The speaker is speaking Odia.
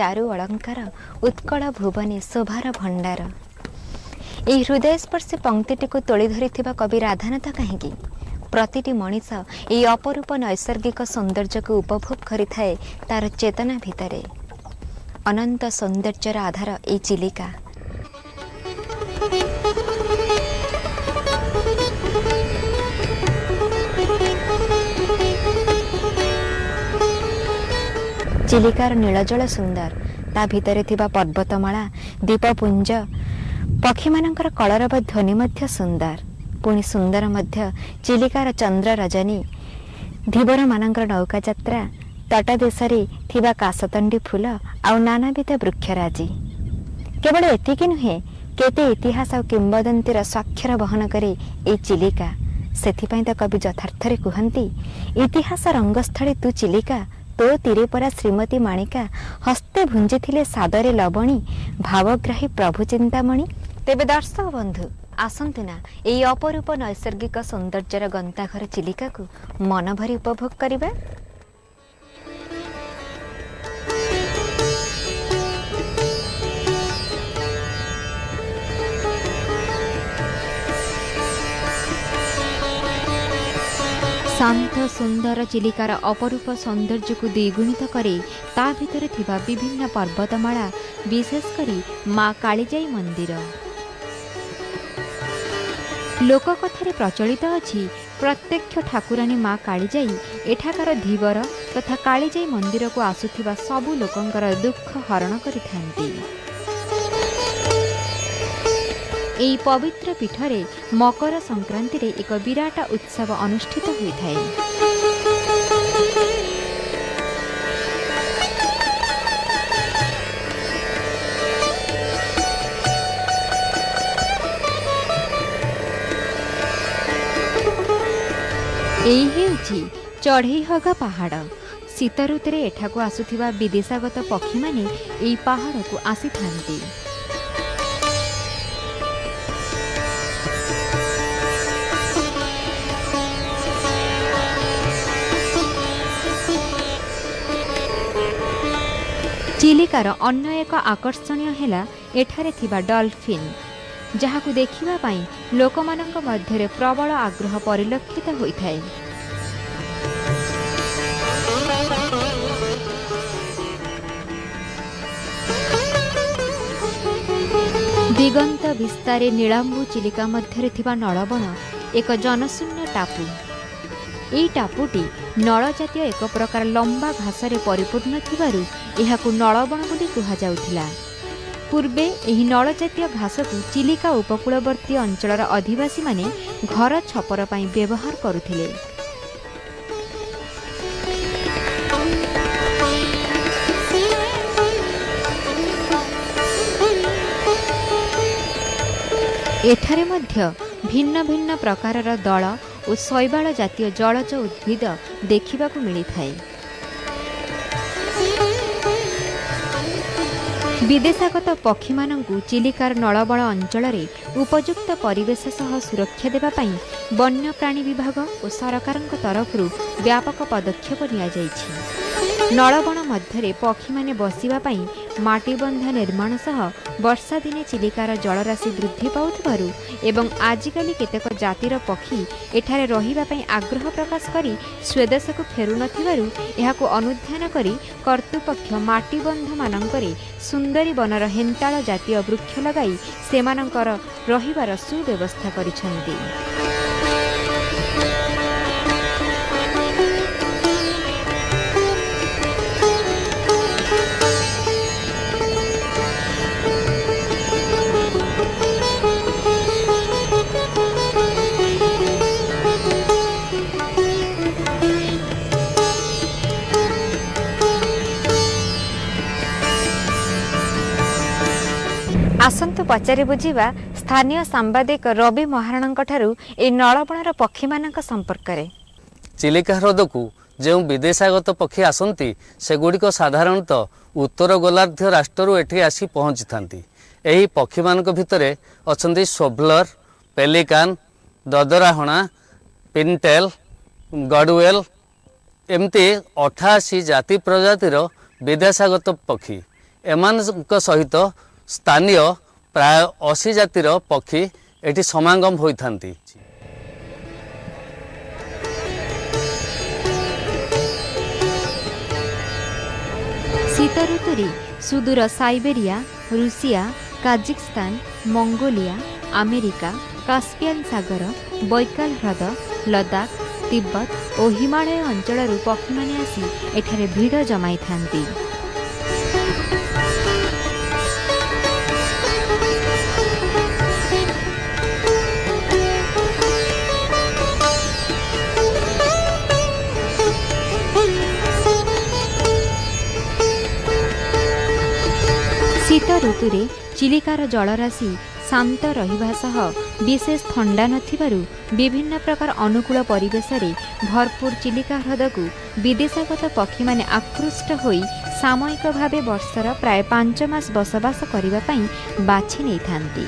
ଚାରୁ ଅଳଙ୍କାର ଉତ୍କଳ ଭୁବନେ ଶୋଭାର ଭଣ୍ଡାର। ଏହି ହୃଦୟସ୍ପର୍ଶୀ ପଙ୍କ୍ତିଟିକୁ ତୋଳି ଧରିଥିବା କବି ରାଧାନାଥ କାହିଁକି? ପ୍ରତିଟି ମଣିଷ ଏହି ଅପରୂପ ନୈସର୍ଗିକ ସୌନ୍ଦର୍ଯ୍ୟକୁ ଉପଭୋଗ କରିଥାଏ ତାର ଚେତନା ଭିତରେ। ଅନନ୍ତ ସୌନ୍ଦର୍ଯ୍ୟର ଆଧାର ଏହି ଚିଲିକା। ଚିଲିକାର ନୀଳଜଳ ସୁନ୍ଦର। ତା ଭିତରେ ଥିବା ପର୍ବତମାଳା ଦ୍ୱୀପପୁଞ୍ଜ ପକ୍ଷୀମାନଙ୍କର କଳରବ ଧ୍ୱନି ମଧ୍ୟ ସୁନ୍ଦର। ପୁଣି ସୁନ୍ଦର ମଧ୍ୟ ଚିଲିକାର ଚନ୍ଦ୍ର ରଜନୀ ଧୀବରମାନଙ୍କର ନୌକା ଯାତ୍ରା ତଟ ଦେଶରେ ଥିବା କାଶତଣ୍ଡି ଫୁଲ ଆଉ ନାନାବିଧ ବୃକ୍ଷରାଜି। କେବଳ ଏତିକି ନୁହେଁ କେତେ ଇତିହାସ ଆଉ କିମ୍ବଦନ୍ତୀର ସ୍ୱାକ୍ଷର ବହନ କରେ ଏହି ଚିଲିକା। ସେଥିପାଇଁ ତ କବି ଯଥାର୍ଥରେ କୁହନ୍ତି ଇତିହାସ ରଙ୍ଗସ୍ଥଳୀ ତୁ ଚିଲିକା ତୋ ତୀରେ ପରା ଶ୍ରୀମତୀ ମାଣିକା ହସ୍ତେ ଭୁଞ୍ଜିଥିଲେ ସାଦରେ ଲବଣୀ ଭାବଗ୍ରାହୀ ପ୍ରଭୁ ଚିନ୍ତାମଣି ତେବେ ଦର୍ଶକ ବନ୍ଧୁ ଆସନ୍ତୁ ନା ଏହି ଅପରୂପ ନୈସର୍ଗିକ ସୌନ୍ଦର୍ଯ୍ୟର ଗନ୍ତାଘର ଚିଲିକାକୁ ମନଭରି ଉପଭୋଗ କରିବା ଶାନ୍ତ ସୁନ୍ଦର ଚିଲିକାର ଅପରୂପ ସୌନ୍ଦର୍ଯ୍ୟକୁ ଦ୍ୱିଗୁଣିତ କରି ତା ଭିତରେ ଥିବା ବିଭିନ୍ନ ପର୍ବତମାଳା ବିଶେଷ କରି ମା କାଳିଜାଇ ମନ୍ଦିର। ଲୋକକଥାରେ ପ୍ରଚଳିତ ଅଛି ପ୍ରତ୍ୟକ୍ଷ ଠାକୁରାଣୀ ମା କାଳିଜାଇ ଏଠାକାର ଧୀବର ତଥା କାଳିଜାଇ ମନ୍ଦିରକୁ ଆସୁଥିବା ସବୁ ଲୋକଙ୍କର ଦୁଃଖ ହରଣ କରିଥାନ୍ତି। ଏହି ପବିତ୍ର ପୀଠରେ ମକର ସଂକ୍ରାନ୍ତିରେ ଏକ ବିରାଟ ଉତ୍ସବ ଅନୁଷ୍ଠିତ ହୋଇଥାଏ। ଏହି ହେଉଛି ଚଢ଼େଇହଗା ପାହାଡ଼। ଶୀତ ଋତୁରେ ଏଠାକୁ ଆସୁଥିବା ବିଦେଶାଗତ ପକ୍ଷୀମାନେ ଏହି ପାହାଡ଼କୁ ଆସିଥାନ୍ତି। ଚିଲିକାର ଅନ୍ୟ ଏକ ଆକର୍ଷଣୀୟ ହେଲା ଏଠାରେ ଥିବା ଡଲଫିନ୍। ଯାହାକୁ ଦେଖିବା ପାଇଁ ଲୋକମାନଙ୍କ ମଧ୍ୟରେ ପ୍ରବଳ ଆଗ୍ରହ ପରିଲକ୍ଷିତ ହୋଇଥାଏ। ଦିଗନ୍ତ ବିସ୍ତାରେ ନୀଳାମ୍ବୁ ଚିଲିକା ମଧ୍ୟରେ ଥିବା ନଳବଣ ଏକ ଜନଶୂନ୍ୟ ଟାପୁ। ଏହି ଟାପୁଟି ନଳ ଜାତୀୟ ଏକ ପ୍ରକାର ଲମ୍ବା ଘାସରେ ପରିପୂର୍ଣ୍ଣ ଥିବାରୁ ଏହାକୁ ନଳବଣ ବୋଲି କୁହାଯାଉଥିଲା। ପୂର୍ବେ ଏହି ନଳ ଜାତୀୟ ଘାସକୁ ଚିଲିକା ଉପକୂଳବର୍ତ୍ତୀ ଅଞ୍ଚଳର ଅଧିବାସୀମାନେ ଘର ଛପର ପାଇଁ ବ୍ୟବହାର କରୁଥିଲେ। ଏଠାରେ ମଧ୍ୟ ଭିନ୍ନ ଭିନ୍ନ ପ୍ରକାରର ଦଳ ଓ ଶୈବାଳ ଜାତୀୟ ଜଳଜ ଉଦ୍ଭିଦ ଦେଖିବାକୁ ମିଳିଥାଏ। ବିଦେଶାଗତ ପକ୍ଷୀମାନଙ୍କୁ ଚିଲିକାର ନଳବଳ ଅଞ୍ଚଳରେ ଉପଯୁକ୍ତ ପରିବେଶ ସହ ସୁରକ୍ଷା ଦେବା ପାଇଁ ବନ୍ୟପ୍ରାଣୀ ବିଭାଗ ଓ ସରକାରଙ୍କ ତରଫରୁ ବ୍ୟାପକ ପଦକ୍ଷେପ ନିଆଯାଇଛି। ନଳବଣ ମଧ୍ୟରେ ପକ୍ଷୀମାନେ ବସିବା ପାଇଁ ମାଟିବନ୍ଧ ନିର୍ମାଣ ସହ ବର୍ଷା ଦିନେ ଚିଲିକାର ଜଳରାଶି ବୃଦ୍ଧି ପାଉଥିବାରୁ ଏବଂ ଆଜିକାଲି କେତେକ ଜାତିର ପକ୍ଷୀ ଏଠାରେ ରହିବା ପାଇଁ ଆଗ୍ରହ ପ୍ରକାଶ କରି ସ୍ୱଦେଶକୁ ଫେରୁନଥିବାରୁ ଏହାକୁ ଅନୁଧ୍ୟାନ କରି କର୍ତ୍ତୃପକ୍ଷ ମାଟିବନ୍ଧମାନଙ୍କରେ ସୁନ୍ଦରୀ ବନର ହେନ୍ତାଳ ଜାତୀୟ ବୃକ୍ଷ ଲଗାଇ ସେମାନଙ୍କର ରହିବାର ସୁବ୍ୟବସ୍ଥା କରିଛନ୍ତି। ପଚାରି ବୁଝିବା ସ୍ଥାନୀୟ ସାମ୍ବାଦିକ ରବି ମହାରଣାଙ୍କଠାରୁ ଏହି ନଳବଣର ପକ୍ଷୀମାନଙ୍କ ସମ୍ପର୍କରେ। ଚିଲିକା ହ୍ରଦକୁ ଯେଉଁ ବିଦେଶାଗତ ପକ୍ଷୀ ଆସନ୍ତି ସେଗୁଡ଼ିକ ସାଧାରଣତଃ ଉତ୍ତର ଗୋଲାର୍ଦ୍ଧ ରାଷ୍ଟ୍ରରୁ ଏଠି ଆସି ପହଞ୍ଚିଥାନ୍ତି। ଏହି ପକ୍ଷୀମାନଙ୍କ ଭିତରେ ଅଛନ୍ତି ସୋଭଲର ପେଲିକାନ୍ ଦଦରାହଣା ପିନ୍ଟେଲ୍ ଗଡ଼ୱେଲ୍ ଏମିତି ଅଠାଅଶୀ ଜାତି ପ୍ରଜାତିର ବିଦେଶାଗତ ପକ୍ଷୀ। ଏମାନଙ୍କ ସହିତ ସ୍ଥାନୀୟ ପ୍ରାୟ ଅଶୀ ଜାତିର ପକ୍ଷୀ ଏଠି ସମାଗମ ହୋଇଥାନ୍ତି। ଶୀତ ଋତୁରେ ସୁଦୂର Siberia Russia Kazakhstan Mongolia America Caspian ସାଗର ବୈକାଲ ହ୍ରଦ ଲଦାଖ ତିବ୍ବତ ଓ ହିମାଳୟ ଅଞ୍ଚଳରୁ ପକ୍ଷୀମାନେ ଆସି ଏଠାରେ ଭିଡ଼ ଜମାଇଥାନ୍ତି। ଶୀତ ଋତୁରେ ଚିଲିକାର ଜଳରାଶି ଶାନ୍ତ ରହିବା ସହ ବିଶେଷ ଥଣ୍ଡା ନଥିବାରୁ ବିଭିନ୍ନ ପ୍ରକାର ଅନୁକୂଳ ପରିବେଶରେ ଭରପୁର ଚିଲିକା ହ୍ରଦକୁ ବିଦେଶାଗତ ପକ୍ଷୀମାନେ ଆକୃଷ୍ଟ ହୋଇ ସାମୟିକ ଭାବେ ବର୍ଷର ପ୍ରାୟ ପାଞ୍ଚ ମାସ ବସବାସ କରିବା ପାଇଁ ବାଛି ନେଇଥାନ୍ତି।